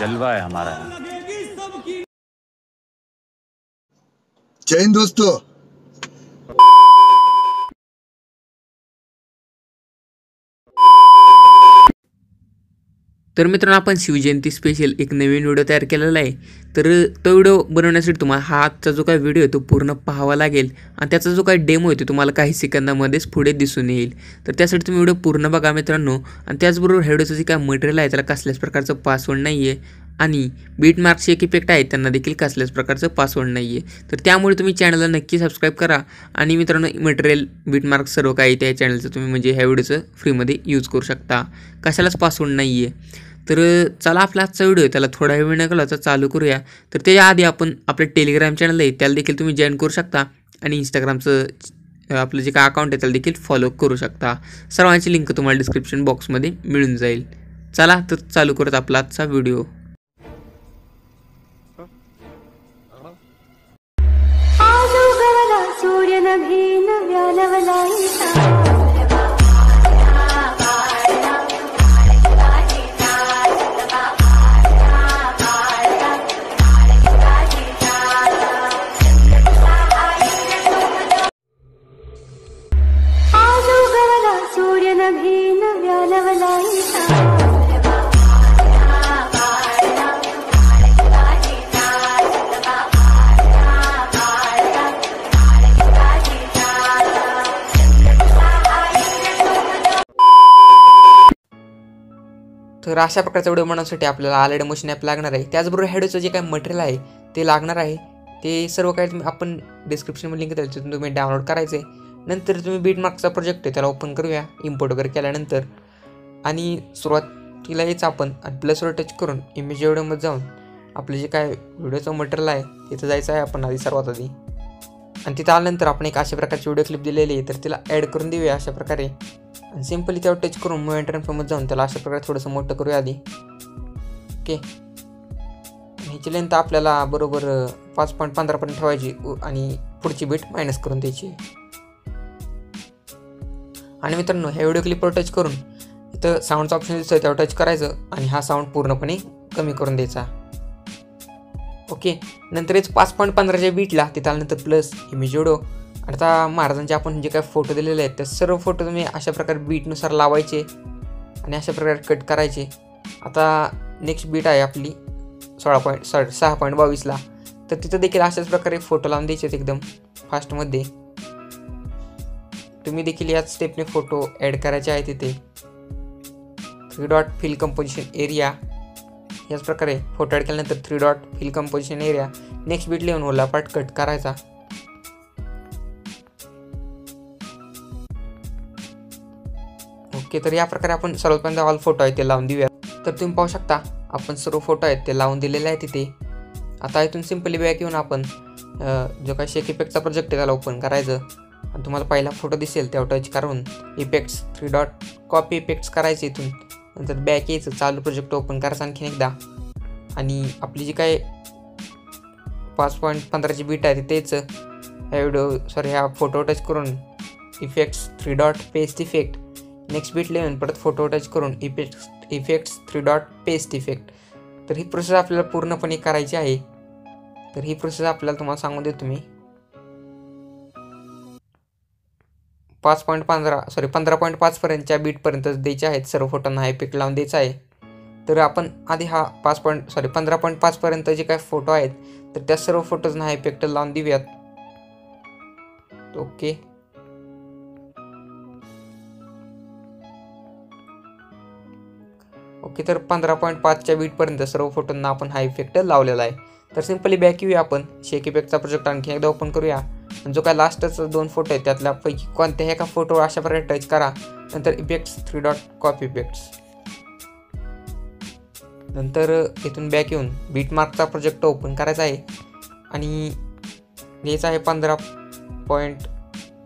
जलवा है हमारा। जय हिंद दोस्तों। तर मित्रांनो आपण शिवजयंती स्पेशल एक नवीन व्हिडिओ तयार केलेला आहे. तर तो व्हिडिओ बनवण्यासाठी तुम्हाला हा आजचा जो काय व्हिडिओ आहे तो पूर्ण पाहावा लागेल. आणि त्याचा जो काही डेमो आहे तो तुम्हाला काही सेकंदामध्येच पुढे दिसून येईल. तर त्यासाठी तुम्ही व्हिडिओ पूर्ण बघा मित्रांनो. आणि त्याचबरोबर व्हिडिओचं जे काय मटेरियल आहे त्याला कसल्याच प्रकारचं पासवर्ड नाही आहे आणि बीट मार्क्सचे एक इफेक्ट आहे त्यांना देखील कसल्याच प्रकारचं पासवर्ड नाही आहे तर त्यामुळे तुम्ही चॅनलला नक्की सबस्क्राईब करा. आणि मित्रांनो मटेरियल बीट मार्क सर्व काही त्या चॅनलचं तुम्ही म्हणजे ह्या व्हिडिओचं फ्रीमध्ये यूज करू शकता. कशालाच पासवर्ड नाही आहे तर चला आपला आजचा व्हिडिओ त्याला थोडा वेळ न तर चालू करूया. तर त्याच्या आधी आपण आपलं टेलिग्राम चॅनल आहे त्याला देखील तुम्ही जॉईन करू शकता. आणि इंस्टाग्रामचं आपलं जे काय अकाउंट आहे त्याला देखील फॉलो करू शकता. सर्वांची लिंक तुम्हाला डिस्क्रिप्शन बॉक्समध्ये मिळून जाईल. चला तर चालू करत आपला आजचा व्हिडिओ. आजोगवला सूर्यनभीन व्यालवलायिता सूर्यनभीन व्यालवलायिता तर अशा प्रकारचा व्हिडिओ बनवण्यासाठी आपल्याला आलेड मोशन ॲप लागणार आहे. त्याचबरोबर हॅडोचं जे काही मटेरियल आहे ते लागणार आहे. ते सर्व काही आपण डिस्क्रिप्शनमध्ये लिंक द्यायचं तुम्ही डाउनलोड करायचे नंतर तुम्ही बीटमार्कचा प्रोजेक्ट आहे त्याला ओपन करूया इम्पोर्ट वगैरे केल्यानंतर. आणि सुरुवातीला यायचं आपण आणि प्लसवर टच करून इमेज एवढ्यामध्ये जाऊन आपलं जे काय व्हिडिओचं मटेरियल आहे तिथं जायचं आहे आपण आधी सर्वात आधी. आणि तिथं आल्यानंतर आपण एक अशा प्रकारची व्हिडिओ क्लिप दिलेली आहे तर तिला ॲड करून देऊया अशा प्रकारे. आणि सिम्पली त्यावर टच करून मूव एंटर जाऊन त्याला अशा प्रकारे थोडंसं मोठं करूया आधी. ओके ह्याची लेंथ आपल्याला बरोबर पाच पॉईंट पंधरापर्यंत ठेवायची आणि पुढची बीट मायनस करून द्यायची. आणि मित्रांनो ह्या व्हिडिओ क्लिपवर टच करून इथं साऊंडचा ऑप्शन दिसतोय त्यावर टच करायचं आणि हा साऊंड पूर्णपणे कमी करून द्यायचा. ओके नंतर हेच पाच पॉईंट पंधराच्या बीटला तिथं आल्यानंतर प्लस इमेज जोडो. आणि आता महाराजांचे आपण जे काही फोटो दिलेले आहेत त्या सर्व फोटो तुम्ही अशा प्रकारे बीटनुसार लावायचे आणि अशा प्रकारे कट करायचे. आता नेक्स्ट बीट आहे आपली सोळा पॉईंट सॉरी सहा पॉईंट बावीसला. तर तिथं देखील अशाच प्रकारे फोटो लावून द्यायचे आहेत एकदम फास्टमध्ये तुम्ही देखील याच स्टेपने फोटो ॲड करायचे आहे तिथे. Three dot fill composition area याच प्रकारे फोटो ॲड केल्यानंतर three dot fill composition area next beat लिहून ओलापाट पार्ट कट करायचा. ओके तर या प्रकारे आपण सर्वात पहिल्यांदा ऑल फोटो आहे ते लावून देऊया. तर तुम्ही पाहू शकता आपण सर्व फोटो आहेत ते लावून दिलेले आहेत तिथे. आता इथून सिम्पली बॅक येऊन आपण जो काही शेक इफेक्टचा प्रोजेक्ट आहे त्याला ओपन करायचं. आणि तुम्हाला पहिला फोटो दिसेल त्यावर टच करून effects three dot copy effects करायचे इथून. नंतर बॅक यायचं चालू प्रोजेक्ट ओपन करायचं आणखीन एकदा. आणि आपली जी काय पाच पॉईंट पंधराची बीट आहे तेच. ह्या व्हिडिओ सॉरी ह्या फोटो टच करून effects three dot paste effect next beat लिहून परत फोटो टच करून effects effects three dot paste effect तर ही प्रोसेस आपल्याला पूर्णपणे करायची आहे. तर ही प्रोसेस आपल्याला तुम्हाला सांगून देतो मी. पाच पॉईंट पंधरा सॉरी पंधरा पॉईंट पाचपर्यंतच्या बीटपर्यंत द्यायचे आहेत सर्व फोटोंना हाय पिक लावून द्यायचा आहे. तर आपण आधी हा पाच पॉईंट सॉरी पंधरा पॉईंट पाचपर्यंत जे काही फोटो आहेत तर त्या सर्व फोटोजना हा इफेक्ट लावून देऊयात. ओके. ओके तर पंधरा पॉईंट पाचच्या बीटपर्यंत सर्व फोटोंना आपण हा इफेक्ट लावलेला आहे. तर सिम्पली बॅक येऊया आपण. शेक इफेक्टचा प्रोजेक्ट आणखी एकदा ओपन करूया. जो काय लास्टचा दोन फोटो आहेत त्यातल्या पैकी कोणत्याही एका फोटोवर अशा प्रकारे टच करा. नंतर effects three dot copy effects नंतर इथून बॅक येऊन बीट मार्कचा प्रोजेक्ट ओपन करायचा आहे. आणि घ्यायचा आहे पंधरा पॉईंट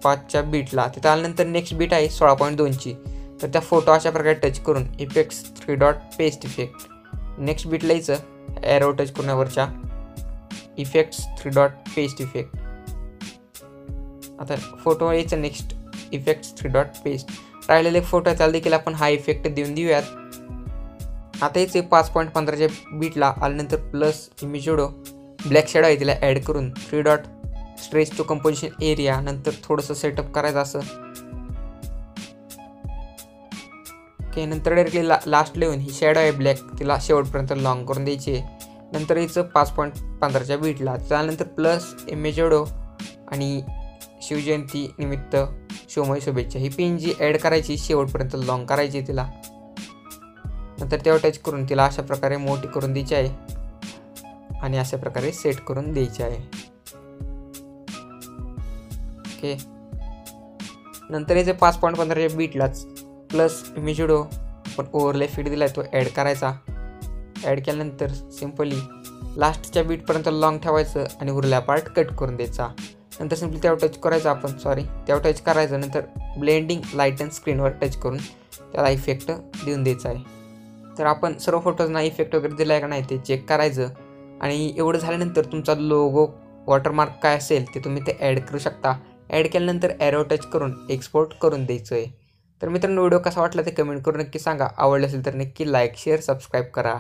पाचच्या बीटला तिथं आल्यानंतर नेक्स्ट बीट आहे सोळा पॉईंट दोनची तर त्या फोटो अशा प्रकारे टच करून effects three dot paste effect next बीटला यायचं. Arrow touch करण्यावरच्या. Effects three dot paste effect आता फोटो यायचं next effects three dot paste राहिलेले फोटो आहे त्याला देखील आपण हा इफेक्ट देऊन देऊयात. आता इथे पाच पॉईंट पंधराच्या बीटला आल्यानंतर प्लस इमेजोडो ब्लॅक शेड आहे तिला ॲड करून three dot stretch to composition area नंतर थोडंसं सेटअप करायचं असं. ओके नंतर डायरेक्टली ला लास्ट लिहून ही शॅडो आहे ब्लॅक तिला शेवटपर्यंत लॉंग करून द्यायची नंतर हिचं पाच पॉईंट पंधराच्या बीटला त्यानंतर प्लस इमेजोडो आणि शिवजयंती निमित्त शिवमय शुभेच्छा. ही पिन जी ॲड करायची शेवटपर्यंत लॉंग करायची तिला. नंतर तेव्हा टच करून तिला अशा प्रकारे मोठी करून द्यायची आहे. आणि अशा प्रकारे सेट करून द्यायची आहे. ओके नंतर याचे पाच पॉईंट पंधराच्या बीटलाच प्लस मिजुडो पण ओव्हरले फीड दिला आहे तो ॲड करायचा. ॲड केल्यानंतर सिम्पली लास्टच्या बीटपर्यंत लॉंग ठेवायचं आणि उरल्या पार्ट कट करून द्यायचा. नंतर सिम्पली त्यावर टच करायचं आपण सॉरी त्यावर टच करायचं नंतर ब्लेंडिंग लाइट अँड स्क्रीनवर टच करून त्याला इफेक्ट देऊन द्यायचा आहे. तर आपण सर्व फोटोजना इफेक्ट वगैरे दिला आहे का नाही ते चेक करायचं. आणि एवढं झाल्यानंतर तुमचा लोगो वॉटरमार्क काय असेल ते तुम्ही ते ॲड करू शकता. ॲड केल्यानंतर ॲरो टच करून एक्सपोर्ट करून द्यायचं आहे. तर मित्रांनो व्हिडिओ कसा वाटला ते कमेंट करून नक्की सांगा. आवडलं असेल तर नक्की लाईक शेअर सबस्क्राईब करा.